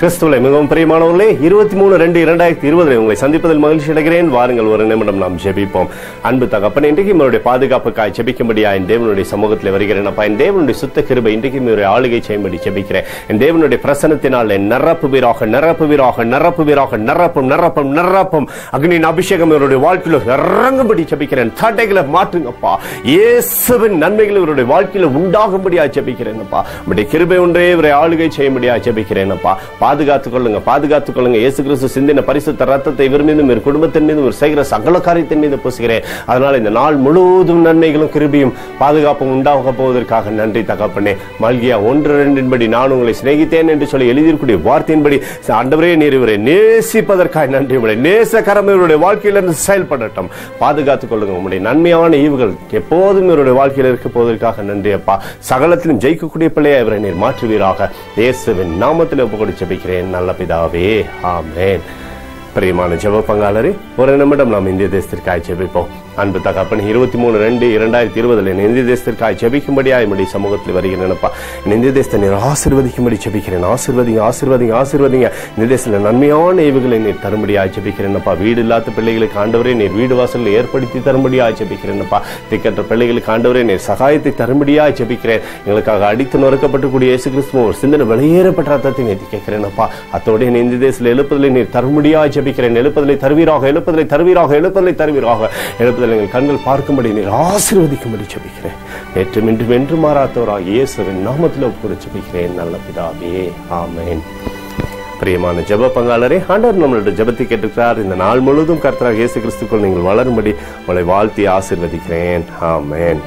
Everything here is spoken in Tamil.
கிறிஸ்துவலை மிகவும் பிரியமானவர்களே இருபத்தி மூணு ரெண்டு இரண்டாயிரத்தி இருபதில் உங்களை சந்திப்பதில் மகிழ்ச்சி அடைகிறேன். வாருங்கள் ஒரு நிமிடம் நாம் ஜெபிப்போம். அன்பு தகப்பன் இன்றைக்கு இவருடைய பாதுகாப்புக்காய் ஜெபிக்கும்படியா என் தேவனுடைய சமூகத்தில் வருகிறேன். அப்பா என் தேவனுடைய சுத்த கிருபை இன்றைக்கு இவருடைய ஆளுகை செய்யும்படி ஜெபிக்கிறேன். என் தேவனுடைய பிரசனத்தினால் என் நிரப்பு வீராக நிரப்பு வீராக நிரப்பு வீராக நிரப்பும் நிரப்பும் நிரப்பும். அக்னியின் அபிஷேகம் இவருடைய வாழ்க்கையில் இறங்கும்படி ஜெபிக்கிறேன். தடைகளை மாற்றுங்கப்பா. இயேசுவின் நன்மைகள் இவருடைய வாழ்க்கையில் உண்டாகும்படியா ஜெபிக்கிறேன் அப்பா. உடைய கிருபை ஒன்றே இவரை ஆளுகை செய்யும்படியா ஜெபிக்கிறேன் அப்பா. பாதுகாத்துக் கொள்ளுங்க பாதுகாத்துக் கொள்ளுங்க இயேசு கிறிஸ்து சிந்தின பரிசுத்த ரத்தத்தை இவர் மீதும் இவர் குடும்பத்தின் மீதும் ஒரு செய்கிற சகல காரியத்தின் மீது பூசுகிறேன். அதனால இந்த நாள் முழுவதும் நன்மைகளும் கிருபியும் பாதுகாப்பும் உண்டாக போவதற்காக நன்றி தகப்பனே. மல்கியா ஒன்று ரெண்டின்படி நான் உங்களை சிநேகித்தேன் என்று சொல்லி எழுதியிருக்கூடிய வார்த்தையின்படி ஆண்டவரே நீர் இவரை நேசிப்பதற்காக நன்றி. உங்களை நேச கரம் இவருடைய வாழ்க்கையிலிருந்து செயல்படட்டும். பாதுகாத்துக் கொள்ளுங்க உங்களுடைய நன்மையான ஈவுகள் எப்போதும் இவருடைய வாழ்க்கையில் இருக்க போவதற்காக நன்றி அப்பா. சகலத்திலும் ஜெயிக்கக்கூடிய பிள்ளையை இவரை நீர் மாற்றுவீராக. இயேசுவின் நாமத்தில் ஒப்புக்கொடு ஜெபிக்கிறேன் நல்ல பிதாவே ஆமென் பிரியமான ஜெப பங்காளரே ஒரு நிமிடம் நாம் இந்திய தேசத்திற்காக ஜெபிப்போம் அன்பு தகப்பன் இருபத்தி மூணு ரெண்டு இரண்டாயிரத்தி இருபதுல என் இந்திய தேசத்திற்காக ஜெபிக்கும்படியா என்னுடைய சமூகத்தில் வருகிறேனப்பா என் இந்திய தேசத்தை நீர் ஆசிர்வதிக்கும்படி ஜெபிக்கிறேன். ஆசிர்வதிங்க ஆசிர்வதிங்க ஆசிர்வதிங்க. இந்த தேசத்தில் நன்மையான ஏவுகளை நீர் தரும்படியா ஜெபிக்கிறேனப்பா வீடு இல்லாத பிள்ளைகளுக்கு ஆண்டவரே நீர் வீடு வாசலில் ஏற்படுத்தி தரும்படியா ஜெபிக்கிறேனப்பா திக்கற்ற பிள்ளைகளுக்கு ஆண்டவரே நீர் சகாயத்தை தரும்படியா ஜெபிக்கிறேன். எங்களுக்காக அடித்து நொறுக்கப்பட்டக்கூடிய இயேசு கிறிஸ்துவ ஒரு சிந்தனை வெளியேறப்பட்ட ரத்தத்தை நேர்த்தி கேட்கிறேன்ப்பா அத்தோடு என் இந்திய தேசத்தில் எழுப்புதலை நீர் தரும்படியா ஜெபிக்கிறேன். எழுப்புதலை தருவீராக எழுப்புதலை தருவீராக எழுப்புதலை தருவீராக. மாறுதல் எங்கள் கண்கள் பார்க்கும்படி நீர் ஆசீர்வதிக்கும்படி ஜெபிக்கிறேன். நேற்று இன்றும் என்று மாறாத்தவராக இயேசுவின் நாமத்தில் ஒப்புக்கொடு ஜெபிக்கிறேன். நல்ல பிதாவே ஆமேன். பிரியமான ஜெப பங்காளரே ஆண்டவர் நம்மளோட ஜெபத்தை கேட்டுக்கிறார் இந்த நாள் முழுவதும் கர்த்தராக இயேசு கிறிஸ்துக்குள் நீங்கள் வளரும்படி உங்களை வாழ்த்தி ஆசிர்வதிக்கிறேன். ஆமேன்.